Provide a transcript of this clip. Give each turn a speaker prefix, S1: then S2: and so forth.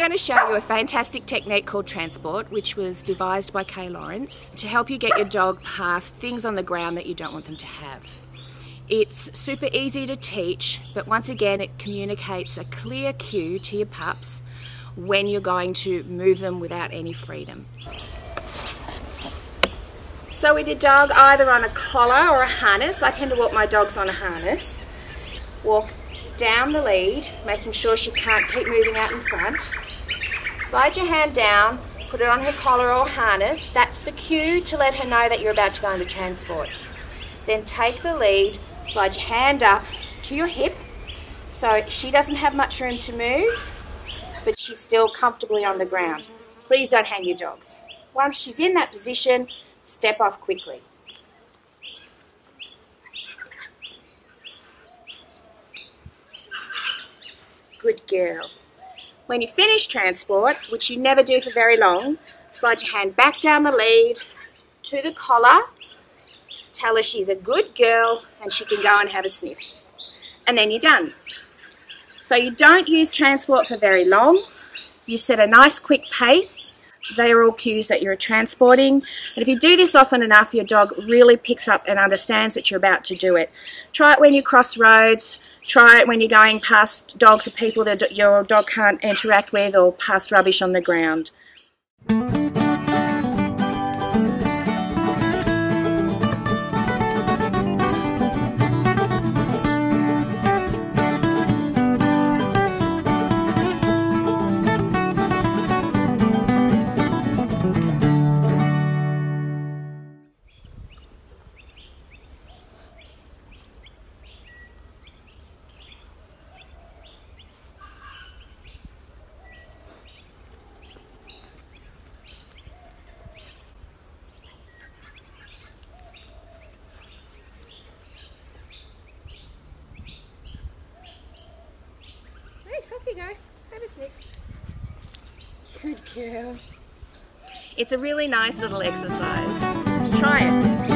S1: going to show you a fantastic technique called transport, which was devised by Kay Laurence to help you get your dog past things on the ground that you don't want them to have. It's super easy to teach, but once again, it communicates a clear cue to your pups when you're going to move them without any freedom. So with your dog either on a collar or a harness, I tend to walk my dogs on a harness, walk down the lead, making sure she can't keep moving out in front. Slide your hand down, put it on her collar or harness. That's the cue to let her know that you're about to go into transport. Then take the lead, slide your hand up to your hip so she doesn't have much room to move, but she's still comfortably on the ground. Please don't hang your dogs. Once she's in that position, step off quickly. Good girl. When you finish transport, which you never do for very long, slide your hand back down the lead to the collar, tell her she's a good girl and she can go and have a sniff. And then you're done. So you don't use transport for very long. You set a nice quick pace. They are all cues that you're transporting. And if you do this often enough, your dog really picks up and understands that you're about to do it. Try it when you cross roads. Try it when you're going past dogs or people that your dog can't interact with or past rubbish on the ground. Go. Have a sniff. Good girl. It's a really nice little exercise. Try it.